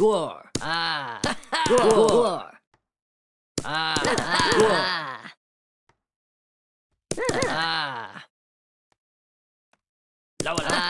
Gore. ah, Gore. Gore. ah, Gore. ah, la la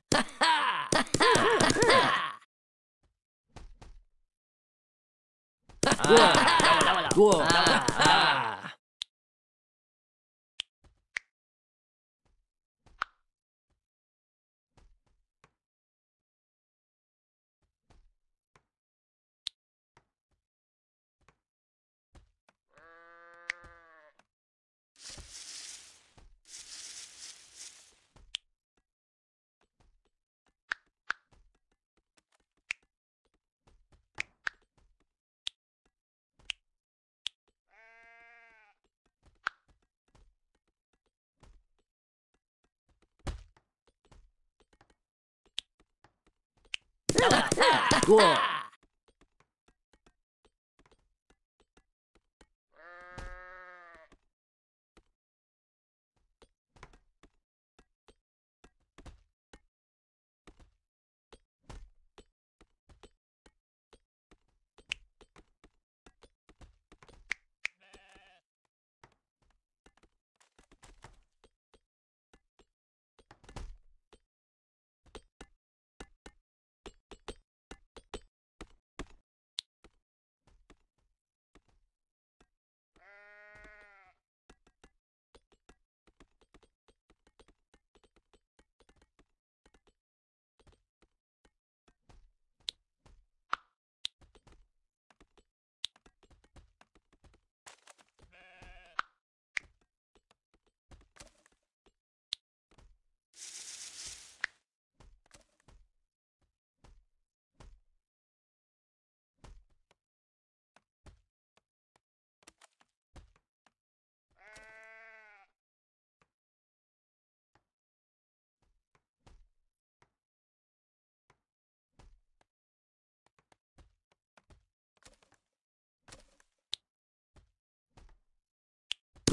Gua. Gua. Whoa.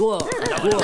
우와 우와